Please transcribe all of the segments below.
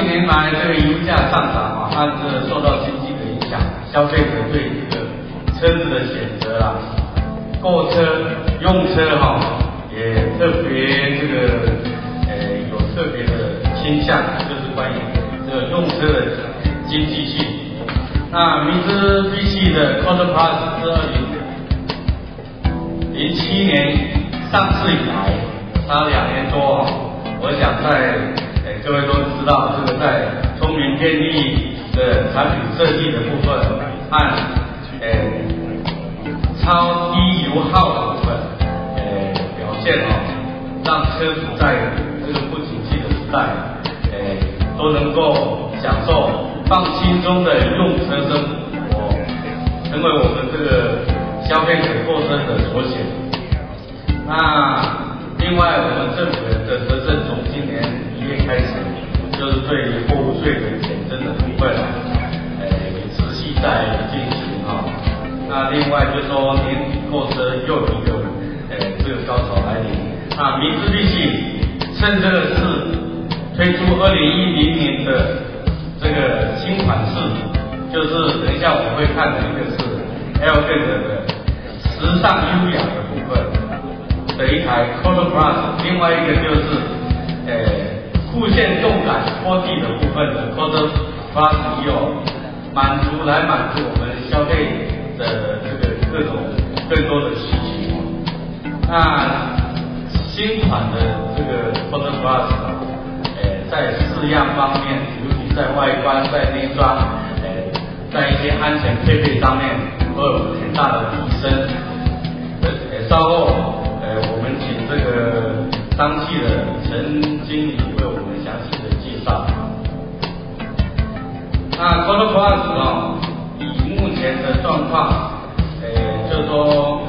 近年来这个油价上涨啊，它是受到经济的影响，消费者对这个车子的选择啦，购车用车哈，也特别这个呃有特别的倾向，就是关于这个用车的经济性。那明知比系的 Cotton Plus 是二零零七年上市以来，它两年多，我想在。各位都知道，这个在聪明便利的产品设计的部分和呃超低油耗的部分呃表现哦，让车主在这个不景气的时代呃都能够享受放心中的用车生活，成为我们这个消费者购车的首选。那对货物税的减征的部分，呃，持续在进行哈。那另外就说年底购车又有一个呃这个高潮来临。那明治必系趁这个是推出二零一零年的这个新款式，就是等一下我会看的一个是 L 更的时尚优雅的部分的一台 c o l o r Plus，另外一个就是呃。路线动感拖地的部分的 c o t Plus 有满足来满足我们消费的这个各种更多的需求。那新款的这个 c o t Plus，呃，在式样方面，尤其在外观、在内装，呃，在一些安全配备上面，都有很大的提升。呃，稍后，当汽的陈经理为我们详细的介绍。那 Cotton Plus 哦，以目前的状况，呃，就是说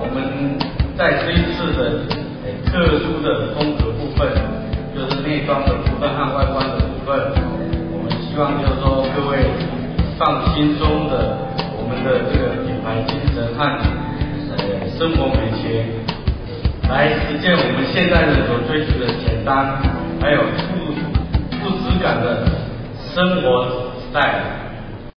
我们在这一次的特殊的风格部分，就是内装的部分和外观的部分，我们希望就是说各位放心中的我们的这个品牌精神和呃生活美学，来实践我们现在的所追求的简单，还有富富足感的生活。时代。